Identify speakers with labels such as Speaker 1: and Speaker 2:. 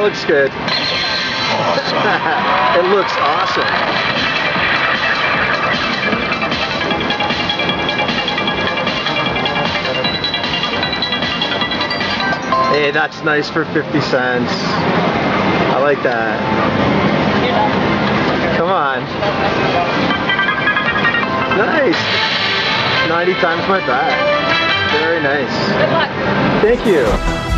Speaker 1: That looks good. it looks awesome. Hey, that's nice for 50 cents. I like that. Come on. Nice. 90 times my back. Very nice.
Speaker 2: Good luck.
Speaker 1: Thank you.